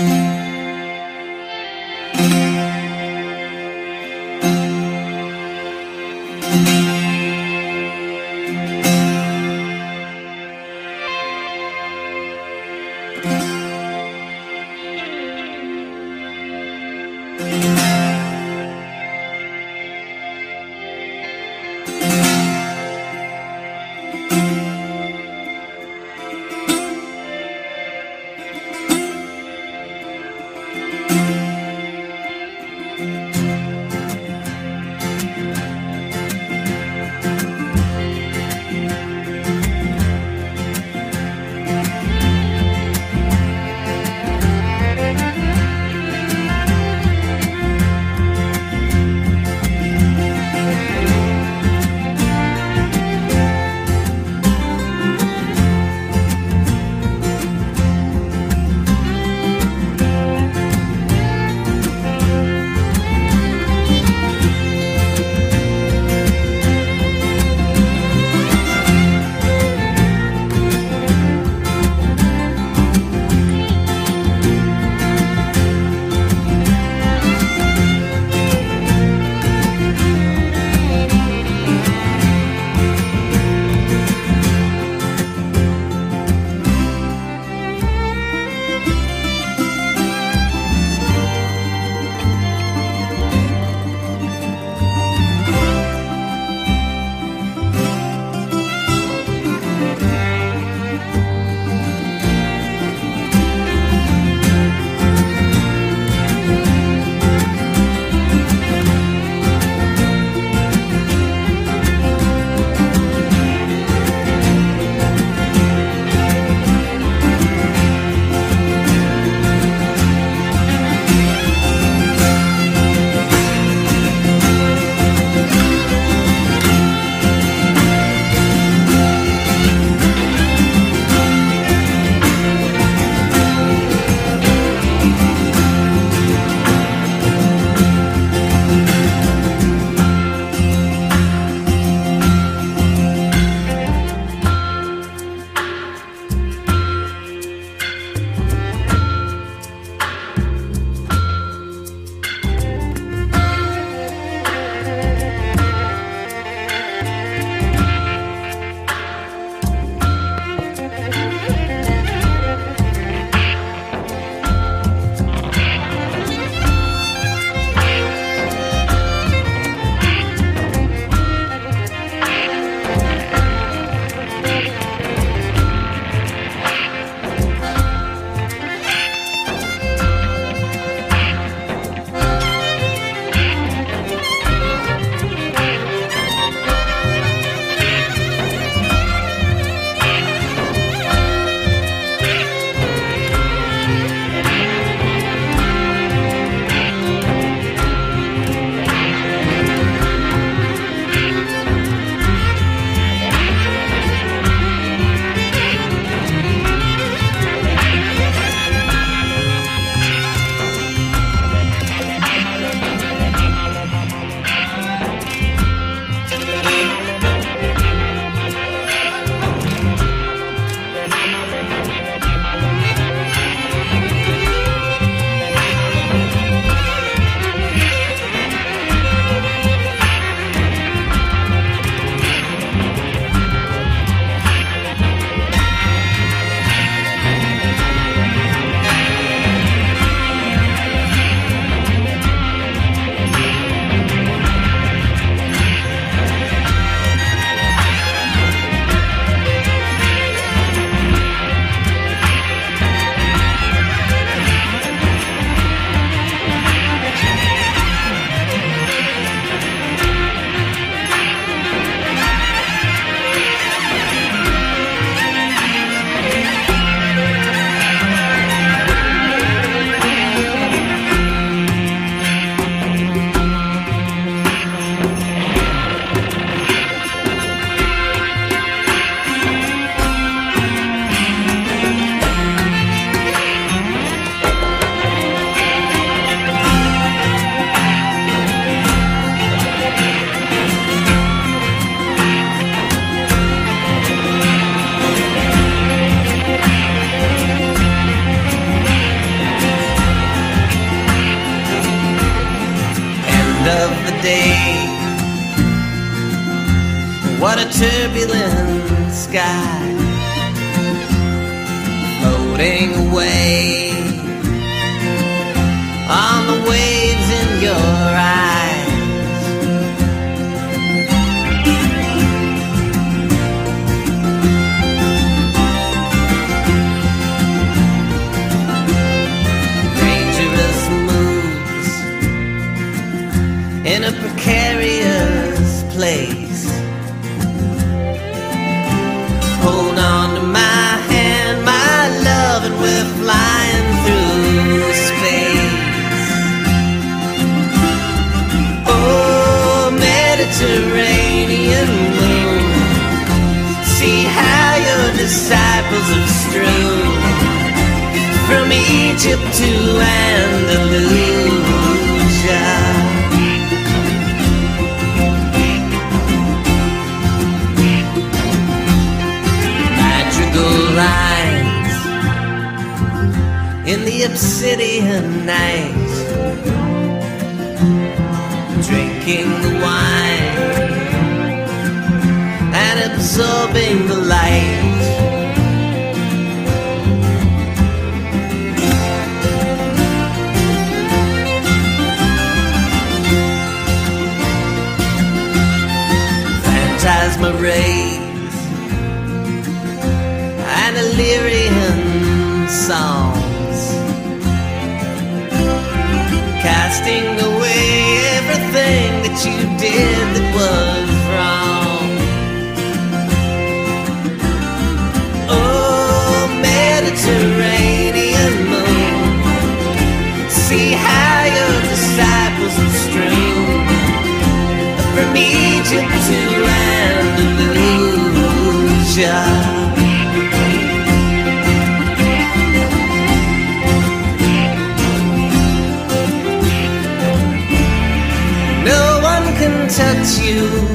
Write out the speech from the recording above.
Thank What a turbulent sky floating away on the waves in your eyes. Disciples have strewn from Egypt to Andalusia. In the obsidian night, drinking the wine and absorbing the light. Touch you